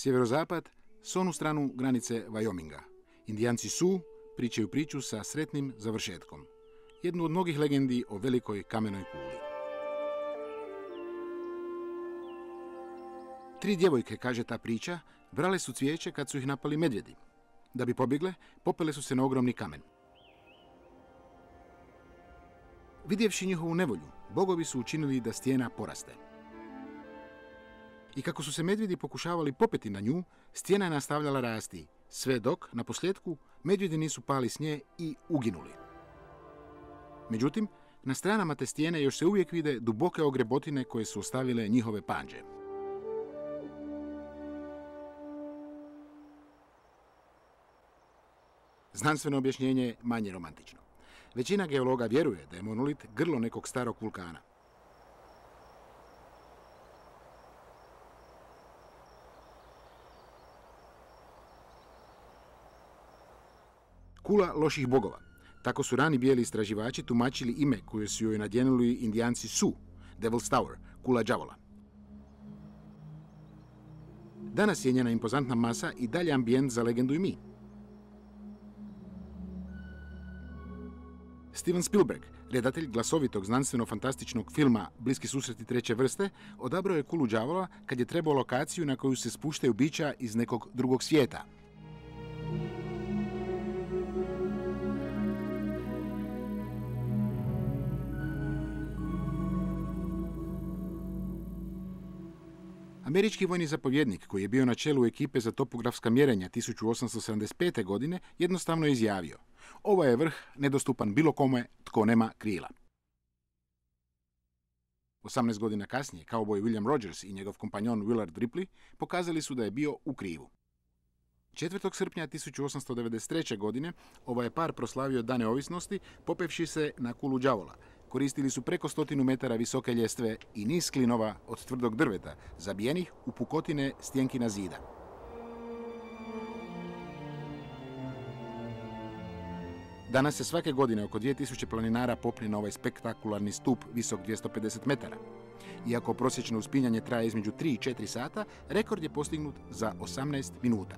Sjeverozapad, s onu stranu granice Vajominga. Indijanci su pričaju priču sa sretnim završetkom. Jednu od mnogih legendi o velikoj kamenoj kuli. Tri djevojke, kaže ta priča, brale su cvijeće kad su ih napali medvjedi. Da bi pobjegle, popele su se na ogromni kamen. Vidjevši njihovu nevolju, bogovi su učinili da stijena poraste. I kako su se medvjedi pokušavali popeti na nju, stijena je nastavljala rasti, sve dok, na posljedku, medvjedi nisu pali s nje i uginuli. Međutim, na stranama te stijene još se uvijek vide duboke ogrebotine koje su ostavile njihove panđe. Znanstveno objašnjenje je manje romantično. Većina geologa vjeruje da je monolit grlo nekog starog vulkana. Kula loših bogova. Tako su rani bijeli istraživači tumačili ime koje su joj nadjenuli indijanci Su, Devil's Tower, kula đavola. Danas je njena impozantna masa i dalje ambijent za legendu i mi. Steven Spielberg, redatelj glasovitog znanstveno-fantastičnog filma Bliski susreti treće vrste, odabrao je kulu đavola kad je trebao lokaciju na koju se spuštaju bića iz nekog drugog svijeta. Američki vojni zapovjednik, koji je bio na čelu ekipe za topografska mjerenja 1875. godine, jednostavno je izjavio Ovo je vrh nedostupan bilo kome tko nema krila. 18 godina kasnije, kauboj William Rogers i njegov kompanjon Willard Ripley pokazali su da je bio u krivu. 4. srpnja 1893. godine ovaj par proslavio dane ovisnosti popevši se na kulu đavola, koristili su preko stotinu metara visoke ljestve i niz klinova od tvrdog drveta, zabijenih u pukotine stjenkina zida. Danas se svake godine oko 2000 planinara popne na ovaj spektakularni stup visok 250 metara. Iako prosječno uspinjanje traje između 3 i 4 sata, rekord je postignut za 18 minuta.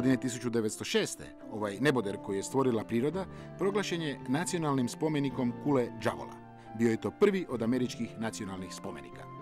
Godine 1906. ovaj neboder koji je stvorila priroda proglašen je nacionalnim spomenikom kule Đavola. Bio je to prvi od američkih nacionalnih spomenika.